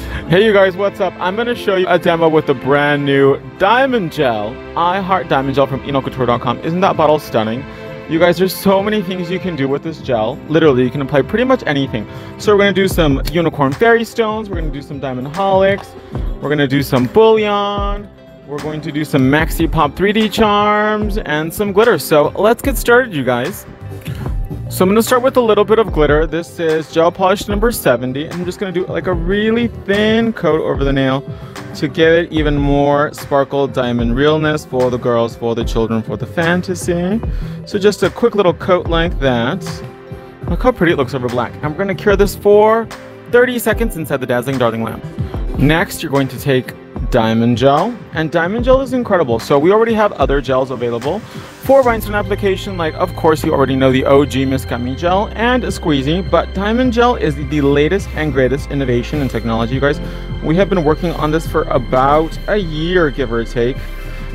Hey you guys, what's up? I'm to show you a demo with the brand new Diamond Gel. I Heart Diamond Gel from ENOCouture.com. Isn't that bottle stunning? You guys, there's so many things you can do with this gel. Literally, you can apply pretty much anything. So we're to do some Unicorn Fairy Stones. We're to do some Diamond Holics. We're to do some Bullion. We're going to do some Maxi Pop 3D Charms and some glitter. So let's get started, you guys. So I'm going to start with a little bit of glitter. This is gel polish number 70. I'm just going to do like a really thin coat over the nail to give it even more sparkle diamond realness for the girls, for the children, for the fantasy. So just a quick little coat like that. Look how pretty it looks over black. I'm going to cure this for 30 seconds inside the Dazzling Darling lamp. Next, you're going to take diamond gel and diamond gel is incredible. So we already have other gels available. For rhinestone application like of course you already know the OG Miss Got gel and a squeezy but diamond gel is the latest and greatest innovation in technology you guys. We have been working on this for about a year give or take.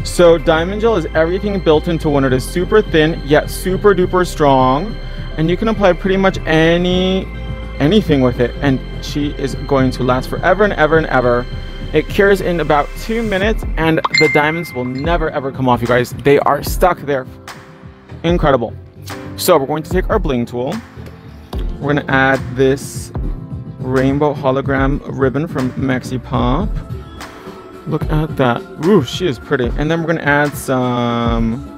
So diamond gel is everything built into one. It is super thin yet super duper strong and you can apply pretty much any anything with it and she is going to last forever and ever and ever it cures in about two minutes and the diamonds will never ever come off, you guys. They are stuck there. Incredible. So we're going to take our bling tool. We're to add this rainbow hologram ribbon from Maxi Pop. Look at that. Ooh, she is pretty. And then we're going to add some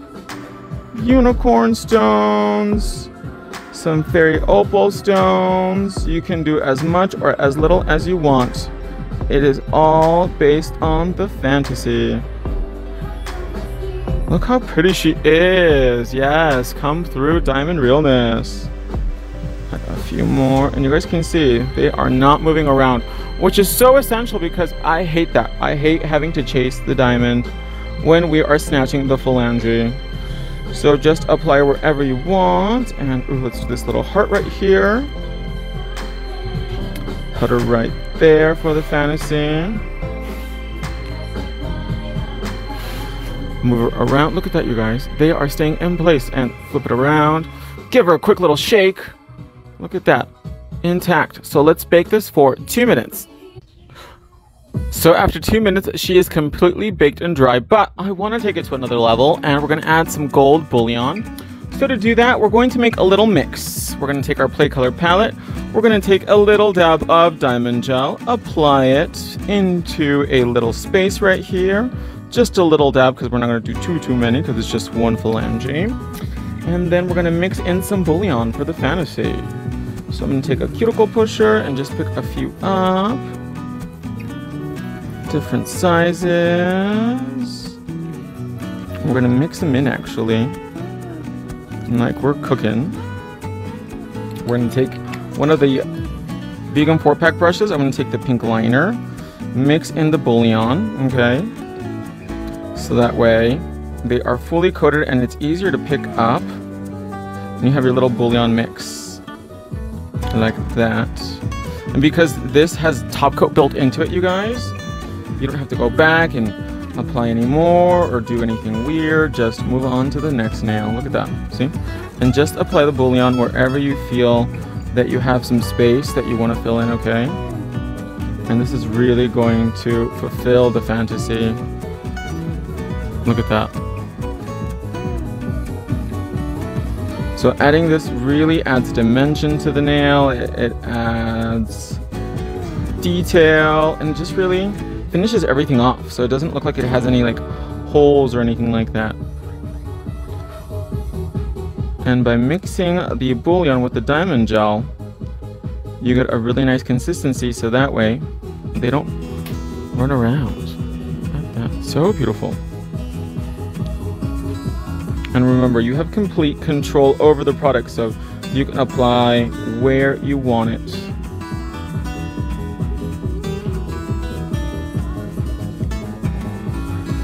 unicorn stones, some fairy opal stones. You can do as much or as little as you want. It is all based on the fantasy. Look how pretty she is. Yes, come through diamond realness. A few more, and you guys can see they are not moving around, which is so essential because I hate that. I hate having to chase the diamond when we are snatching the phalange. So just apply wherever you want, and ooh, let's do this little heart right here. Put her right there for the fantasy. Move her around. Look at that, you guys. They are staying in place. And flip it around. Give her a quick little shake. Look at that. Intact. So let's bake this for two minutes. So after two minutes, she is completely baked and dry, but I want to take it to another level, and we're going to add some gold bullion. So to do that, we're going to make a little mix. We're going to take our play color palette. We're going to take a little dab of diamond gel, apply it into a little space right here. Just a little dab because we're not going to do too, too many because it's just one phalange. And then we're going to mix in some bullion for the fantasy. So I'm going to take a cuticle pusher and just pick a few up. Different sizes. We're going to mix them in actually like we're cooking. We're gonna take one of the vegan four pack brushes. I'm gonna take the pink liner, mix in the bullion, okay? So that way they are fully coated and it's easier to pick up. And you have your little bullion mix like that. And because this has top coat built into it, you guys, you don't have to go back and apply any more or do anything weird. Just move on to the next nail. Look at that. See? And just apply the bullion wherever you feel that you have some space that you want to fill in, okay? And this is really going to fulfill the fantasy. Look at that. So adding this really adds dimension to the nail. It, it adds detail and it just really finishes everything off so it doesn't look like it has any like holes or anything like that. And by mixing the bullion with the diamond gel, you get a really nice consistency so that way they don't run around. That's so beautiful. And remember, you have complete control over the product, so you can apply where you want it.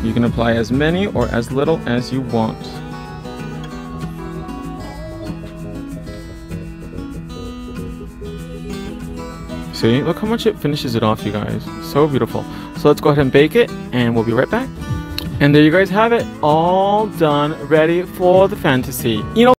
You can apply as many or as little as you want. See, look how much it finishes it off, you guys. So beautiful. So let's go ahead and bake it, and we'll be right back. And there you guys have it, all done, ready for the fantasy. You know,